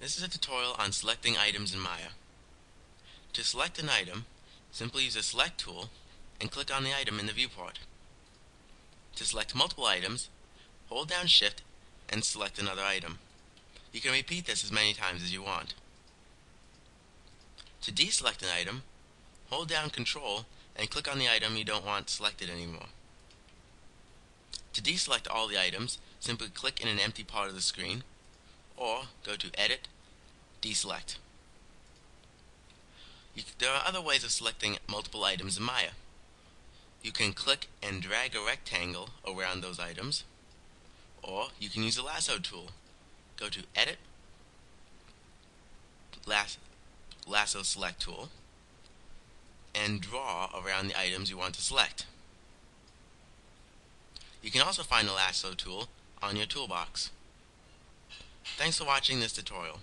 This is a tutorial on selecting items in Maya. To select an item, simply use the Select tool and click on the item in the viewport. To select multiple items, hold down Shift and select another item. You can repeat this as many times as you want. To deselect an item, hold down Control and click on the item you don't want selected anymore. To deselect all the items, simply click in an empty part of the screen or go to Edit, Deselect. You, there are other ways of selecting multiple items in Maya. You can click and drag a rectangle around those items, or you can use the lasso tool. Go to Edit, Lasso Select tool, and draw around the items you want to select. You can also find the lasso tool on your toolbox. Thanks for watching this tutorial.